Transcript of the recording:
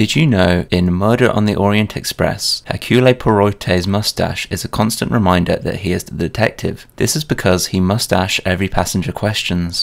Did you know in Murder on the Orient Express, Hercule Poirot's mustache is a constant reminder that he is the detective? This is because he mustache every passenger questions.